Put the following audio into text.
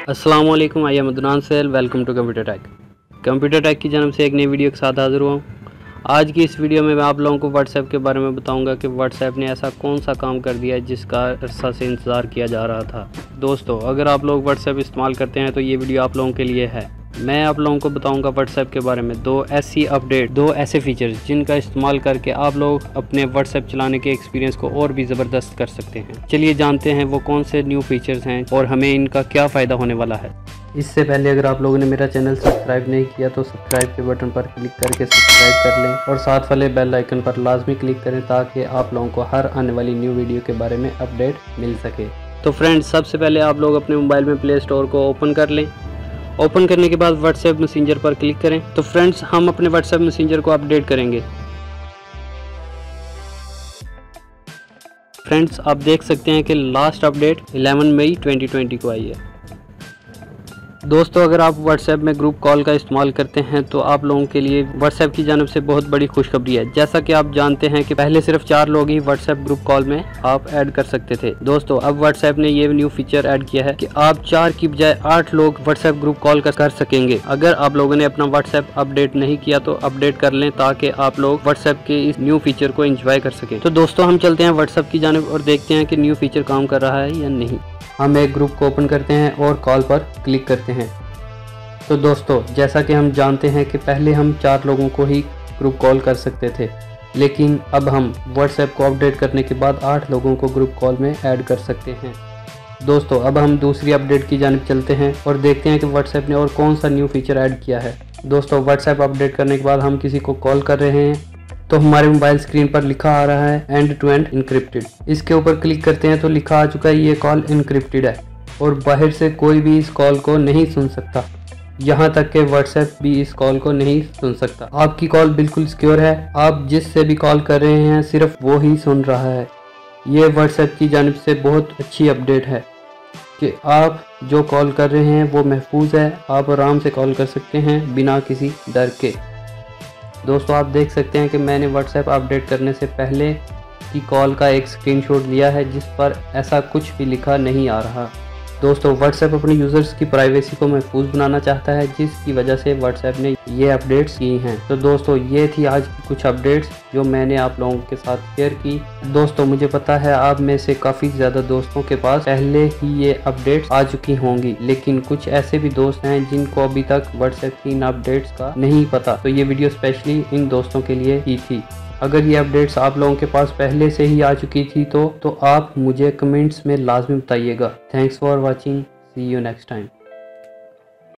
वालेकुम I am Adnan cell welcome to computer tech computer tech की जन्म से एक नई वीडियो के साथ हाजिर हुआ हूँ। आज की इस वीडियो में मैं आप लोगों को व्हाट्सएप के बारे में बताऊँगा कि व्हाट्सएप ने ऐसा कौन सा काम कर दिया है जिसका अरसा से इंतज़ार किया जा रहा था। दोस्तों, अगर आप लोग व्हाट्सएप इस्तेमाल करते हैं तो ये वीडियो आप लोगों के लिए है। मैं आप लोगों को बताऊँगा व्हाट्सएप के बारे में। दो ऐसी अपडेट दो ऐसे फीचर्स जिनका इस्तेमाल करके आप लोग अपने व्हाट्सएप चलाने के एक्सपीरियंस को और भी ज़बरदस्त कर सकते हैं। चलिए जानते हैं वो कौन से न्यू फीचर्स हैं और हमें इनका क्या फ़ायदा होने वाला है। इससे पहले अगर आप लोगों ने मेरा चैनल सब्सक्राइब नहीं किया तो सब्सक्राइब के बटन पर क्लिक करके सब्सक्राइब कर लें और साथ वाले बेल आइकन पर लाजमी क्लिक करें ताकि आप लोगों को हर आने वाली न्यू वीडियो के बारे में अपडेट मिल सके। तो फ्रेंड्स सबसे पहले आप लोग अपने मोबाइल में प्ले स्टोर को ओपन कर लें। ओपन करने के बाद व्हाट्सएप मैसेंजर पर क्लिक करें। तो फ्रेंड्स, हम अपने व्हाट्सएप मैसेंजर को अपडेट करेंगे। फ्रेंड्स, आप देख सकते हैं कि लास्ट अपडेट 11 मई 2020 को आई है। दोस्तों अगर आप व्हाट्सएप में ग्रुप कॉल का इस्तेमाल करते हैं तो आप लोगों के लिए व्हाट्सएप की जानब से बहुत बड़ी खुशखबरी है। जैसा कि आप जानते हैं कि पहले सिर्फ़ चार लोग ही व्हाट्सएप ग्रुप कॉल में आप ऐड कर सकते थे। दोस्तों अब व्हाट्सएप ने ये न्यू फीचर ऐड किया है कि आप चार की बजाय आठ लोग व्हाट्सएप ग्रुप कॉल कर, सकेंगे। अगर आप लोगों ने अपना व्हाट्सएप अपडेट नहीं किया तो अपडेट कर लें ताकि आप लोग व्हाट्सएप के इस न्यू फीचर को इंजॉय कर सकें। तो दोस्तों हम चलते हैं व्हाट्सएप की जानब और देखते हैं कि न्यू फीचर काम कर रहा है या नहीं। हम एक ग्रुप को ओपन करते हैं और कॉल पर क्लिक करते हैं। तो दोस्तों, जैसा कि हम जानते हैं कि पहले हम चार लोगों को ही ग्रुप कॉल कर सकते थे, लेकिन अब हम व्हाट्सएप को अपडेट करने के बाद आठ लोगों को ग्रुप कॉल में ऐड कर सकते हैं। दोस्तों, अब हम दूसरी अपडेट की जानब चलते हैं और देखते हैं कि व्हाट्सएप ने और कौन सा न्यू फीचर ऐड किया है। दोस्तों व्हाट्सएप अपडेट करने के बाद हम किसी को कॉल कर रहे हैं तो हमारे मोबाइल स्क्रीन पर लिखा आ रहा है एंड टू एंड इनक्रिप्टेड इसके ऊपर क्लिक करते हैं तो लिखा आ चुका है, ये कॉल इनक्रिप्टेड है। और बाहर से कोई भी इस कॉल को नहीं सुन सकता। यहाँ तक कि व्हाट्सएप भी इस कॉल को नहीं सुन सकता। आपकी कॉल बिल्कुल सिक्योर है। आप जिससे भी कॉल कर रहे हैं, सिर्फ़ वो ही सुन रहा है। ये व्हाट्सएप की जानब से बहुत अच्छी अपडेट है कि आप जो कॉल कर रहे हैं, वो महफूज है। आप आराम से कॉल कर सकते हैं बिना किसी डर के। दोस्तों, आप देख सकते हैं कि मैंने व्हाट्सएप अपडेट करने से पहले की कॉल का एक स्क्रीनशॉट लिया है, जिस पर ऐसा कुछ भी लिखा नहीं आ रहा। दोस्तों व्हाट्सएप अपने यूज़र्स की प्राइवेसी को महफूज बनाना चाहता है, जिसकी वजह से व्हाट्सएप ने ये अपडेट्स की हैं। तो दोस्तों, ये थी आज की कुछ अपडेट्स जो मैंने आप लोगों के साथ शेयर की। दोस्तों, मुझे पता है आप में से काफ़ी ज़्यादा दोस्तों के पास पहले ही ये अपडेट्स आ चुकी होंगी, लेकिन कुछ ऐसे भी दोस्त हैं जिनको अभी तक व्हाट्सएप की इन अपडेट्स का नहीं पता। तो ये वीडियो स्पेशली इन दोस्तों के लिए ही थी। अगर ये अपडेट्स आप लोगों के पास पहले से ही आ चुकी थी तो तो आप मुझे कमेंट्स में लाजमी बताइएगा। Thanks for watching see you next time